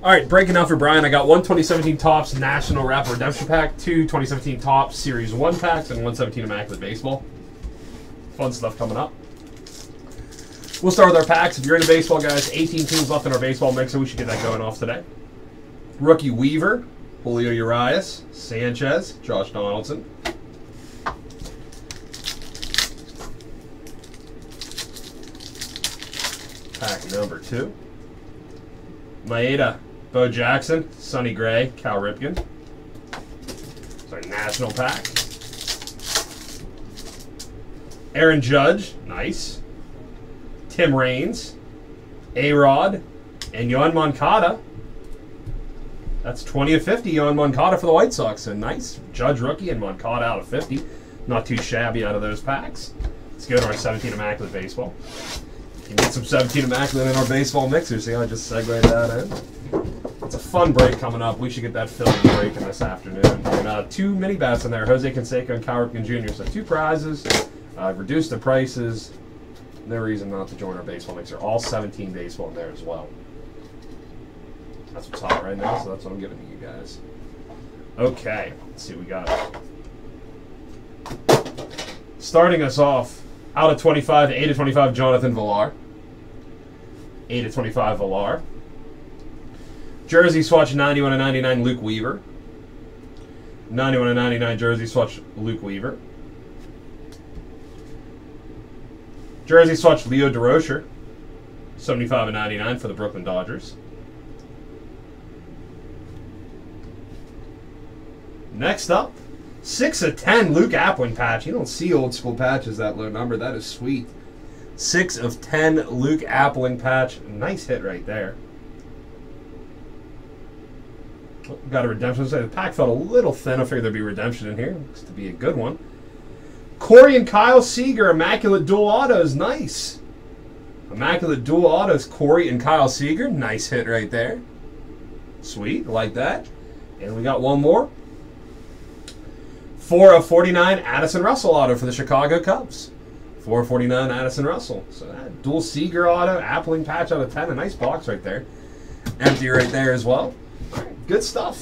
All right, breaking out for Brian. I got one 2017 Topps National Wrapper Redemption Pack, two 2017 Topps Series 1 packs, and one 17 Immaculate Baseball. Fun stuff coming up. We'll start with our packs. If you're into baseball, guys, 18 teams left in our baseball mixer. We should get that going off today. Rookie Weaver, Julio Urias, Sanchez, Josh Donaldson. Pack number two. Maeda, Bo Jackson, Sonny Gray, Cal Ripken. It's our national pack. Aaron Judge, nice. Tim Raines, A Rod, and Yoan Moncada. That's 20 of 50, Yoan Moncada for the White Sox. A nice Judge rookie and Moncada out of 50. Not too shabby out of those packs. Let's go to our 17 Immaculate Baseball. You get some 17 Immaculate in our baseball mixer. See how I just segued that in? It's a fun break coming up. We should get that filled and breaking this afternoon. And uh, two mini bats in there Jose Canseco and Cal Ripken Jr. So two prizes. Uh, reduced the prices. No reason not to join our baseball mixer. All 17 baseball in there as well. That's what's hot right now, so that's what I'm giving to you guys. Okay, let's see what we got. Starting us off, out of 25, 8 of 25, Jonathan Villar. 8 of 25, Villar. Jersey swatch 91 of 99, Luke Weaver. 91 of 99, Jersey swatch, Luke Weaver. Jersey swatch, Leo Durocher. 75 of 99 for the Brooklyn Dodgers. Next up, 6 of 10, Luke Appling patch. You don't see old school patches that low number. That is sweet. 6 of 10, Luke Appling patch. Nice hit right there. Got a redemption. The pack felt a little thin. I figured there'd be redemption in here. Looks to be a good one. Corey and Kyle Seager, Immaculate Dual Autos. Nice. Immaculate Dual Autos, Corey and Kyle Seager. Nice hit right there. Sweet. Like that. And we got one more. 4 of 49, Addison Russell auto for the Chicago Cubs. 4 of 49, Addison Russell. So that dual Seager auto, Appling patch out of 10. A nice box right there. Empty right there as well. Good stuff.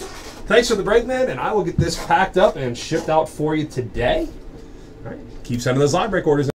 Thanks for the break, man, and I will get this packed up and shipped out for you today. All right. Keep sending those live break orders.